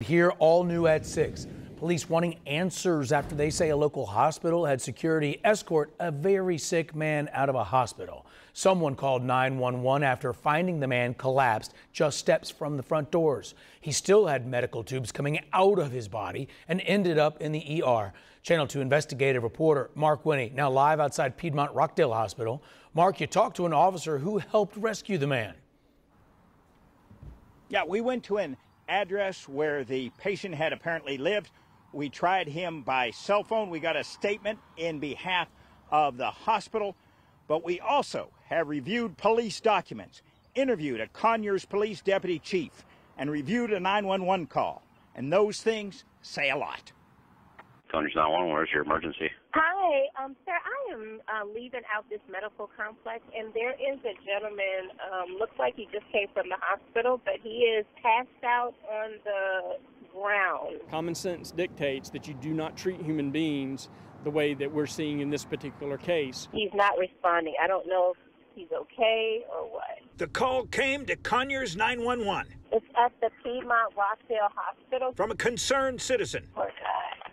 Here, all new at 6. Police wanting answers after they say a local hospital had security escort a very sick man out of a hospital. Someone called 911 after finding the man collapsed just steps from the front doors. He still had medical tubes coming out of his body and ended up in the ER. Channel 2 investigative reporter Mark Winne now live outside Piedmont Rockdale Hospital. Mark, you talked to an officer who helped rescue the man. Yeah, we went to an address where the patient had apparently lived. We tried him by cell phone. We got a statement in behalf of the hospital, but we also have reviewed police documents, interviewed a Conyers police deputy chief, and reviewed a 911 call. And those things say a lot. Conyers 911, where's your emergency? Hi, um, sir. I am uh, leaving out this medical complex, and there is a gentleman. Um, looks like he just came from the hospital, but he is passed out on the ground. Common sense dictates that you do not treat human beings the way that we're seeing in this particular case. He's not responding. I don't know if he's okay or what. The call came to Conyers 911 It's at the Piedmont Rockdale Hospital. from a concerned citizen. Poor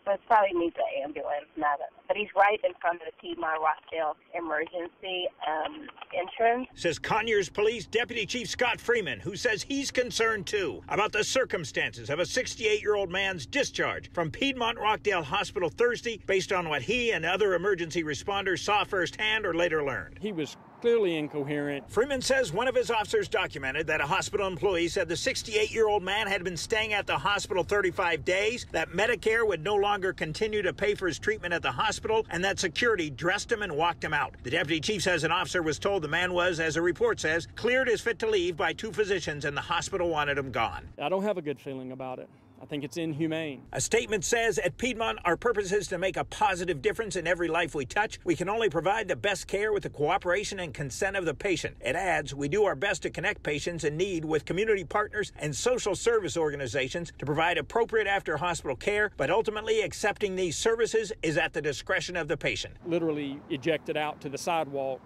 guy. But probably needs an ambulance, not a. But he's right in front of the Piedmont Rockdale emergency um, entrance. Says Conyers Police Deputy Chief Scott Freeman, who says he's concerned too about the circumstances of a 68 year old man's discharge from Piedmont Rockdale Hospital Thursday based on what he and other emergency responders saw firsthand or later learned. He was clearly incoherent. Freeman says one of his officers documented that a hospital employee said the 68 year old man had been staying at the hospital 35 days, that Medicare would no longer continue to pay for his treatment at the hospital, and that security dressed him and walked him out. The deputy chief says an officer was told the man was, as a report says, cleared as fit to leave by two physicians, and the hospital wanted him gone. I don't have a good feeling about it. I think it's inhumane. A statement says at Piedmont, our purpose is to make a positive difference in every life we touch. We can only provide the best care with the cooperation and consent of the patient. It adds, we do our best to connect patients in need with community partners and social service organizations to provide appropriate after hospital care, but ultimately accepting these services is at the discretion of the patient. Literally ejected out to the sidewalk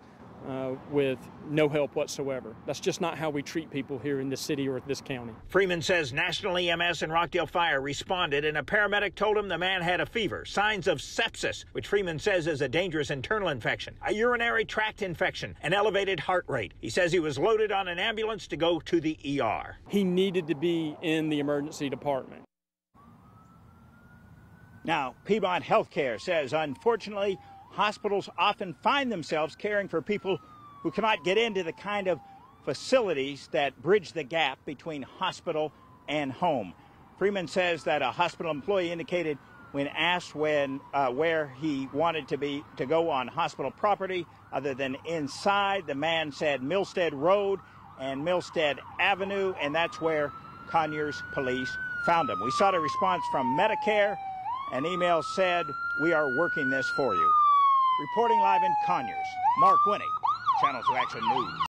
uh, with no help whatsoever. That's just not how we treat people here in this city or this county. Freeman says National EMS and Rockdale Fire responded, and a paramedic told him the man had a fever, signs of sepsis, which Freeman says is a dangerous internal infection, a urinary tract infection, an elevated heart rate. He says he was loaded on an ambulance to go to the ER. He needed to be in the emergency department. Now, Piedmont Healthcare says, unfortunately, hospitals often find themselves caring for people who cannot get into the kind of facilities that bridge the gap between hospital and home. Freeman says that a hospital employee indicated when asked when uh, where he wanted to be to go on hospital property other than inside, the man said Milstead Road and Milstead Avenue, and that's where Conyers police found him. We sought a response from Medicare. An email said, We are working this for you. Reporting live in Conyers, Mark Winne, Channel 2 Action News.